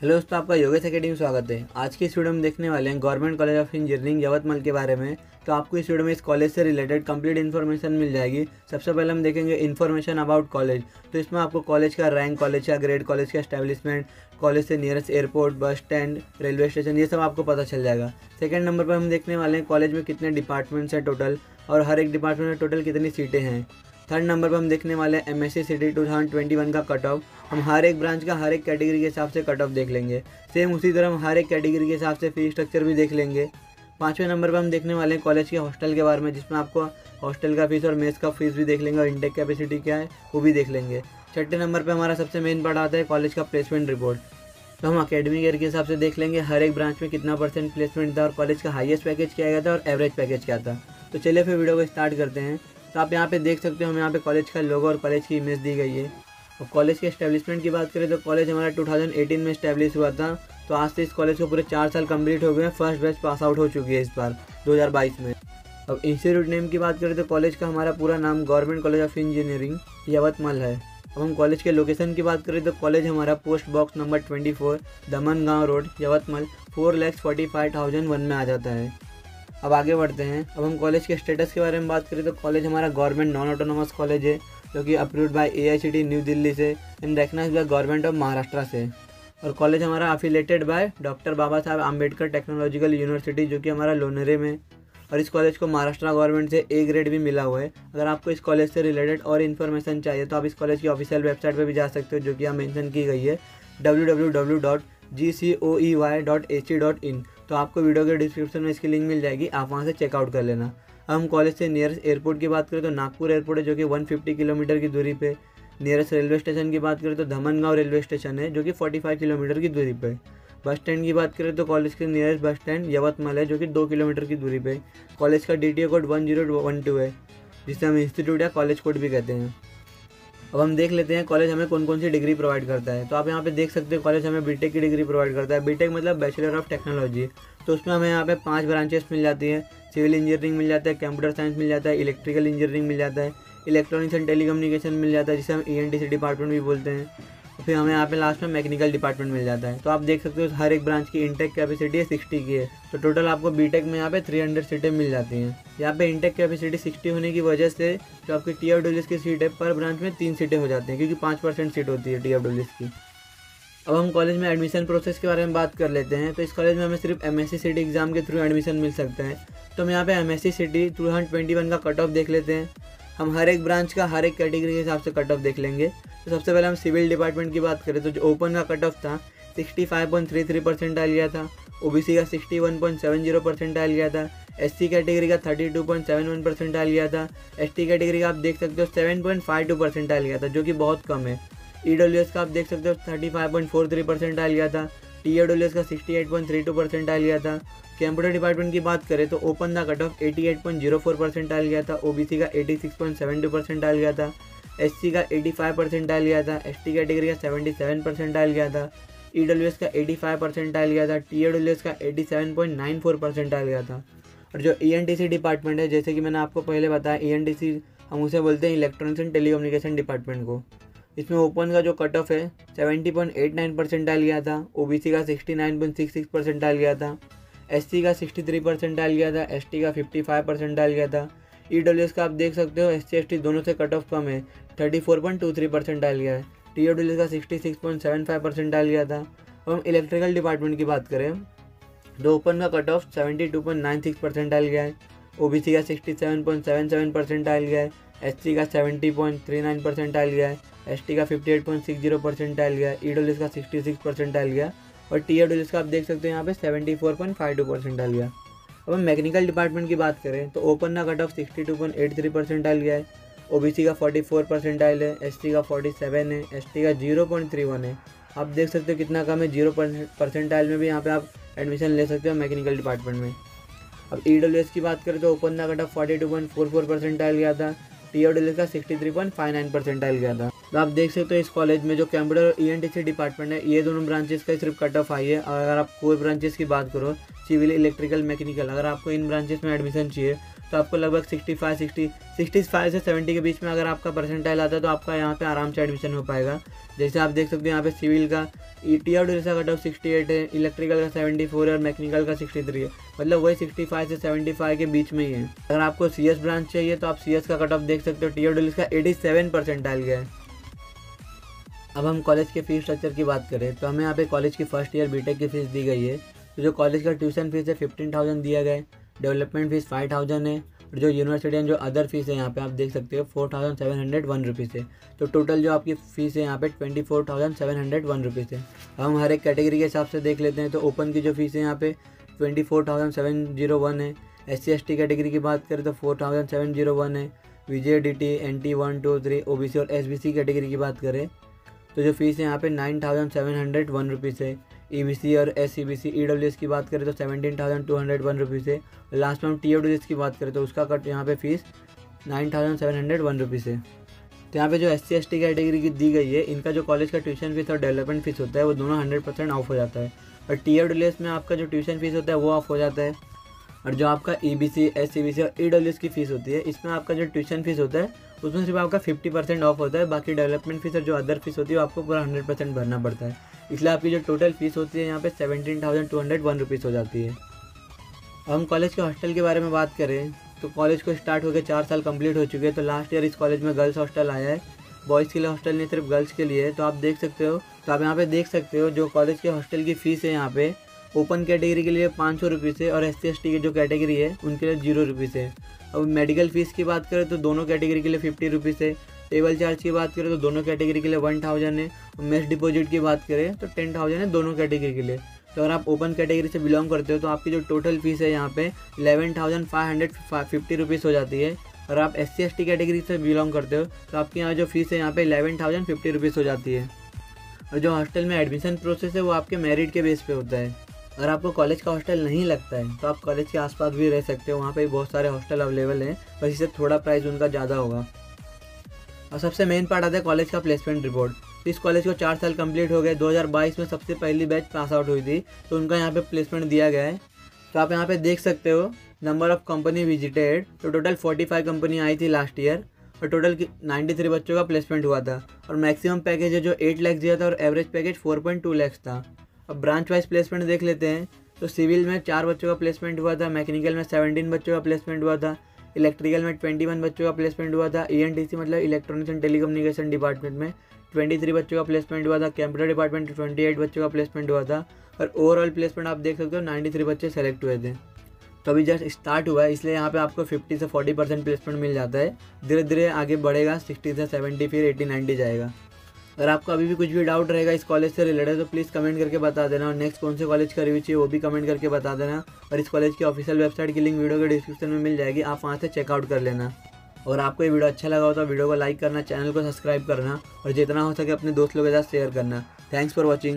Hello दोस्तों, आपका Yogesh academy में स्वागत है। आज की इस वीडियो में देखने वाले हैं government college of engineering Yavatmal के बारे में। तो आपको इस वीडियो में इस कॉलेज से रिलेटेड कंप्लीट इन्फॉर्मेशन मिल जाएगी। सबसे पहले हम देखेंगे इन्फॉर्मेशन अबाउट कॉलेज तो इसमें आपको कॉलेज का रैंक कॉलेज का ग्रेड कॉलेज का स्टैब्लिशमेंट कॉलेज से nearest airport bus stand railway station ये सब आपको पता चल जाएगा। सेकेंड नंबर पर हम देखने वाले हैं कॉलेज में कितने डिपार्टमेंट्स हैं टोटल और हर एक डिपार्टमेंट में टोटल कितनी सीटें हैं। थर्ड नंबर पर हम देखने वाले हैं M S C city two thousand twenty one का कट ऑफ़ हम हर एक ब्रांच का हर एक कैटेगरी के हिसाब से कट ऑफ़ देख लेंगे। सेम उसी तरह हम हर एक कैटेगरी के हिसाब से फ़ी स्ट्रक्चर भी देख लेंगे। पाँचवें नंबर पर हम देखने वाले हैं कॉलेज के हॉस्टल के बारे में, जिसमें आपको हॉस्टल का फ़ीस और मेस का फ़ीस भी देख लेंगे और इंटेक कैपेसिटी क्या है, वो भी देख लेंगे। छठे नंबर पर हमारा सबसे मेन पार्ट आता है कॉलेज का प्लेसमेंट रिपोर्ट तो हम अकेडमिक ईयर के हिसाब से देख लेंगे हर एक ब्रांच में कितना परसेंट प्लेसमेंट था और कॉलेज का हाईएस्ट पैकेज क्या गया था और एवरेज पैकेज क्या था। तो चलिए फिर वीडियो को स्टार्ट करते हैं। तो आप यहाँ पे देख सकते हो, हम यहाँ पे कॉलेज का लोगो और कॉलेज की इमेज दी गई है। और कॉलेज के एस्टेब्लिशमेंट की बात करें तो कॉलेज हमारा 2018 में इस्टेब्लिश हुआ था। तो आज से इस कॉलेज को पूरे चार साल कंप्लीट हो गए हैं। फ़र्स्ट बैच पास आउट हो चुकी है इस बार 2022 में। अब इंस्टीट्यूट नेम की बात करें तो कॉलेज का हमारा पूरा नाम government college of engineering Yavatmal है। अब हम कॉलेज के लोकेशन की बात करें तो कॉलेज हमारा post box number twenty four दमन गाँव road Yavatmal four lakhs forty five thousand one में आ जाता है। अब आगे बढ़ते हैं। अब हम कॉलेज के स्टेटस के बारे में बात करें तो कॉलेज हमारा गवर्नमेंट नॉन ऑटोनोमस कॉलेज है। जो कि approved by A New Delhi से and recognised by government of Maharashtra से। और कॉलेज हमारा affiliated by doctor Baba Saheb Ambedkar technological university जो कि हमारा लोनरे में। और इस कॉलेज को महाराष्ट्र गवर्नमेंट से ए ग्रेड भी मिला हुआ है। अगर आपको इस कॉलेज से रिलेटेड और इन्फॉर्मेशन चाहिए तो आप इस कॉलेज की ऑफिशियल वेबसाइट पर भी जा सकते हो, जो कि यहाँ मेंशन की गई है। W W W dot G C O E Y dot A C dot in तो आपको वीडियो के डिस्क्रिप्शन में इसकी लिंक मिल जाएगी, आप वहाँ से चेकआउट कर लेना। हम कॉलेज से नियरेस्ट एयरपोर्ट की बात करें तो नागपुर एयरपोर्ट है जो कि 150 किलोमीटर की दूरी पे। नियरेस्ट रेलवे स्टेशन की बात करें तो धमनगांव रेलवे स्टेशन है, जो कि 45 किलोमीटर की दूरी पे। बस स्टैंड की बात करें तो कॉलेज के नियरेस्ट बस स्टैंड यवतमल है, जो कि दो किलोमीटर की दूरी पे। कॉलेज का D code one zero one two है, जिसे हम इंस्टीट्यूट या कॉलेज कोड भी कहते हैं। अब हम देख लेते हैं कॉलेज हमें कौन कौन सी डिग्री प्रोवाइड करता है। तो आप यहाँ पे देख सकते हैं कॉलेज हमें बीटेक की डिग्री प्रोवाइड करता है। बीटेक मतलब बैचलर ऑफ़ टेक्नोलॉजी तो उसमें हमें यहाँ पे पाँच ब्रांचेस मिल जाती है। सिविल इंजीनियरिंग मिल जाता है कंप्यूटर साइंस मिल जाता है इलेक्ट्रिकल इंजीनियरिंग मिल जाता है इलेक्ट्रॉनिक्स एंड टेलीकम्युनिकेशन मिल जाता है, जिसे हम ई e डिपार्टमेंट भी बोलते हैं। फिर हमें यहाँ पे लास्ट में मैकेनिकल डिपार्टमेंट मिल जाता है। तो आप देख सकते हो, हर एक ब्रांच की इंटेक कैपेसिटी है सिक्सटी की है। तो टोटल आपको बीटेक में यहाँ पे थ्री हंड्रेड सीटें मिल जाती हैं। यहाँ पे इंटेक कैपेसिटी सिक्सटी होने की वजह से जो आपकी टी एफ़ की सीट है पर ब्रांच में तीन सीटें हो जाती हैं, क्योंकि पाँच परसेंट सीट होती है टी एफ़ की। अब हम कॉलेज में एडमिशन प्रोसेस के बारे में बात कर लेते हैं। तो इस कॉलेज में हमें सिर्फ़ एम एस एग्ज़ाम के थ्रू एडमिशन मिल सकता है। तो हम यहाँ पे M S C city two thousand twenty one का कट ऑफ़ देख लेते हैं। हम हर एक ब्रांच का, हर एक कैटेगरी के हिसाब से कट ऑफ़ देख लेंगे। तो सबसे पहले हम सिविल डिपार्टमेंट की बात करें तो जो ओपन का कट ऑफ़ था sixty five point three three percent आ गया था। ओ बी सी का sixty one point seven zero percent आ गया था। एस सी कैटेगरी का thirty two point seven one percent आ गया था। एस टी कैटेगरी का आप देख सकते हो seven point five two percent आ गया था, जो कि बहुत कम है। ई डब्ल्यू एस का आप देख सकते हो thirty five point four three percent आ गया था। टी डब्ल्यू एस का sixty eight point three two percent आ गया था। कंप्यूटर डिपार्टमेंट की बात करें तो open the cut off eighty eight point zero four percent आ गया था। ओ बी सी का eighty six point seven two percent आ गया था। एस सी का एटी फाइव परसेंट आ गया था। एस टी कैटेगरी का सेवेंटी सेवन परसेंट आ गया था। ई डब्ल्यू एस का एटी फाइव परसेंट आ गया था। टी डब्ल्यू एस का eighty seven point nine four percent आ गया था। और जो E N T C department है, जैसे कि मैंने आपको पहले बताया ई एन टी सी हम उसे बोलते हैं इलेक्ट्रॉनिक्स एंड टेलीकम्युनिकेशन डिपार्टमेंट को। इसमें ओपन का जो कट ऑफ़ है seventy point eight nine percent डाल गया था ओ बी सी का sixty nine point six six percent डाल गया था एस सी का सिक्सटी थ्री परसेंट डाल गया था एस टी का फिफ्टी फाइव परसेंट डाल गया था। ई डब्ल्यू एस का आप देख सकते हो एस सी एस टी दोनों से कट ऑफ़ कम है thirty four point two three percent डाल गया है। टी ओ डब्ल्यू एस का sixty six point seven five percent डाल गया था। और हम इलेक्ट्रिकल डिपार्टमेंट की बात करें तो ओपन का cut off seventy two point nine six percent डाल गया है। ओ बी सी का sixty seven point seven seven percent डाल गया है एस सी का seventy point three nine percent डाल गया है एस टी का fifty eight point six zero percent डाल गया ई डब्ल्यू का सिक्सटी सिक्स परसेंट डाल गया और टी डब्ल्यू का आप देख सकते हो यहाँ पे seventy four point five two percent डाल गया अब हम मैकेनिकल डिपार्टमेंट की बात करें तो ओपन का cut off sixty two point eight three percent डाल गया है ओ बी सी का फोर्टी फोर परसेंट डाल है एस टी का फोर्टी सेवन है एस टी का ज़ीरो पॉइंट थ्री वन है। आप देख सकते हो कितना कम है ज़ीरो परसेंट परसेंटाइल में भी यहाँ पे आप एडमिशन ले सकते हो मैकेनिकल डिपार्टमेंट में। अब ई डब्ल्यू एस की बात करें तो open cut forty two point four four percent डाल गया था टी ओ डब्ल्यू का sixty three point five nine percent डाल गया था। तो आप देख सकते हो इस कॉलेज में जो computer E N T C department है, ये दोनों ब्रांचेस का सिर्फ़ कट ऑफ़ आई है। और अगर आप कोई ब्रांचेस की बात करो सिविल इलेक्ट्रिकल मैकेनिकल अगर आपको इन ब्रांचेस में एडमिशन चाहिए तो आपको लगभग sixty five sixty sixty five से सेवेंटी के बीच में अगर आपका परसेंटाइल आता है तो आपका यहाँ पे आराम से एडमिशन हो पाएगा। जैसे आप देख सकते हो यहाँ पे सिविल का ई टी आर जैसा कट ऑफ़ सिक्सटी एट है इलेक्ट्रिकल का सेवेंटी फोर है और मैकेनिकल का सिक्सटी थ्री है। मतलब वही सिक्सटी फाइव से सेवेंटी फाइव के बीच में ही है। अगर आपको सी एस ब्रांच चाहिए तो आप सी एस का कट ऑफ़ देख सकते हो। टी आर का एटी सेवन परसेंटाइल गया है। अब हम कॉलेज के फ़ीस स्ट्रक्चर की बात करें तो हमें यहाँ पे कॉलेज की फ़र्स्ट ईयर बीटेक की फ़ीस दी गई है। तो जो कॉलेज का ट्यूशन फ़ीस है फिफ्टीन थाउज़ेंड दिया गया है। डेवलपमेंट फ़ीस फाइव थाउज़ेंड है और जो यूनिवर्सिटी एंड जो अदर फ़ीस है, यहाँ पे आप देख सकते हो, four thousand seven hundred one rupees है। तो टोटल जो आपकी फ़ीस है, यहाँ पे twenty four thousand seven hundred one rupees है। हम हर एक कैटेगरी के हिसाब से देख लेते हैं तो ओपन की जो फ़ीस है, यहाँ पे twenty four thousand seven zero one है। S C S T category की बात करें तो four thousand seven zero one है। V J D T N T one, two, three O B C और एस बी सी कैटेगरी की बात करें तो जो फ़ीस है, यहाँ पे nine thousand seven hundred one rupees है। ई और एस ई डब्ल्यू एस की बात करें तो seventeen thousand two hundred one rupees है। लास्ट में हम टी की बात करें तो उसका कट यहाँ पे fees nine thousand seven hundred one rupees है। तो यहाँ पे जो S C S T category की दी गई है, इनका जो कॉलेज का ट्यूशन फ़ीस और डेवलपमेंट फ़ीस होता है, वो दोनों हंड्रेड परसेंट ऑफ़ हो जाता है। और टी में आपका जो ट्यूशन फ़ीस होता है, वो ऑफ़ हो जाता है। और जो आपका E B C S C B C और ई डब्ल्यू एस की फ़ीस होती है, इसमें आपका जो ट्यूशन फ़ीस होता है, उसमें सिर्फ़ आपका फिफ्टी परसेंट ऑफ़ होता है। बाकी डेवलपमेंट फ़ीस और जो अदर फ़ीस होती है, वो आपको पूरा हंड्रेड परसेंट भरना पड़ता है। इसलिए आपकी जो टोटल फ़ीस होती है यहाँ पे seventeen thousand two hundred one rupees हो जाती है। अब हम कॉलेज के हॉस्टल के बारे में बात करें तो कॉलेज को स्टार्ट होकर चार साल कंप्लीट हो चुके हैं तो लास्ट ईयर इस कॉलेज में गर्ल्स हॉस्टल आया है। बॉयज़ के लिए हॉस्टल नहीं, सिर्फ़ गर्ल्स के लिए तो आप देख सकते हो तो आप यहाँ पे देख सकते हो जो कॉलेज के हॉस्टल की फ़ीस है यहाँ पे ओपन कैटेगरी के लिए पाँच सौ रुपीज़ है और एस सी की जो कैटेगरी है, उनके लिए ज़ीरो रुपीज़ है। अब मेडिकल फ़ीस की बात करें तो दोनों कैटेगरी के लिए फिफ्टी रुपीज़ है। टेबल चार्ज की बात करें तो दोनों कैटेगरी के लिए वन थाउज़ेंड है। मेस डिपॉजिट की बात करें तो टेन थाउज़ेंड है दोनों कैटेगरी के लिए। तो अगर आप ओपन कैटेगरी से बिलोंग करते हो तो आपकी जो टोटल फ़ीस है यहाँ पे eleven thousand five hundred fifty rupees हो जाती है। और आप एस सी कैटेगरी से बिलोंग करते हो तो आपके यहाँ जो फ़ीस है यहाँ पे इलेवन थाउज़ेंड फिफ्टी रुपीज़ हो जाती है। और जो हॉस्टल में एडमिशन प्रोसेस है वो आपके मेरिट के बेस पे होता है। अगर आपको कॉलेज का हॉस्टल नहीं लगता है तो आप कॉलेज के आसपास भी रह सकते हो, वहाँ पे बहुत सारे हॉस्टल अवेलेबल हैं, बस इससे थोड़ा प्राइस उनका ज़्यादा होगा। और सबसे मेन पार्ट आता है कॉलेज का प्लेसमेंट रिपोर्ट इस कॉलेज को चार साल कंप्लीट हो गए. 2022 में सबसे पहली बैच पास आउट हुई थी तो उनका यहाँ पे प्लेसमेंट दिया गया है। तो आप यहाँ पे देख सकते हो नंबर ऑफ़ कंपनी विजिटेड तो टोटल 45 कंपनी आई थी लास्ट ईयर और टोटल 93 बच्चों का प्लेसमेंट हुआ था। और मैक्सिमम पैकेज है जो 8 लैक्स दिया था, और एवरेज पैकेज 4.2 लैक्स था। अब ब्रांच वाइज प्लेसमेंट देख लेते हैं तो सिविल में चार बच्चों का प्लेसमेंट हुआ था मैकेनिकल में सेवनटीन बच्चों का प्लेसमेंट हुआ था इलेक्ट्रिकल में ट्वेंटी वन बच्चों का प्लेसमेंट हुआ था। ई मतलब इलेक्ट्रॉनिक्स एंड टेलीकम्युनिकेशन डिपार्टमेंट में ट्वेंटी थ्री बच्चों का प्लेसमेंट हुआ था। कंप्यूटर डिपार्टमेंट ट्वेंटी एट बच्चों का प्लेसमेंट हुआ था। और ओवरऑल प्लेसमेंट आप देख सकते हो नाइन्टी थ्री बच्चे सेलेक्ट हुए थे। तो अभी जस्ट स्टार्ट हुआ है, इसलिए यहाँ पे आपको फिफ्टी से फोर्टी परसेंट प्लेसमेंट मिल जाता है। धीरे धीरे आगे बढ़ेगा सिक्सटी से सेवेंटी फिर एटी नाइन्टी जाएगा। अगर आपको अभी भी कुछ भी डाउट रहेगा इस कॉलेज से रिलेटेड तो प्लीज़ कमेंट करके बता देना। और नेक्स्ट कौन से कॉलेज का रिव्यू चाहिए वो भी कमेंट करके बता देना। और इस कॉलेज की ऑफिशियल वेबसाइट की लिंक वीडियो के डिस्क्रिप्शन में मिल जाएगी, आप वहाँ से चेकआउट कर लेना। और आपको ये वीडियो अच्छा लगा हो तो वीडियो को लाइक करना चैनल को सब्सक्राइब करना। और जितना हो सके अपने दोस्तों के साथ शेयर करना। Thanks for watching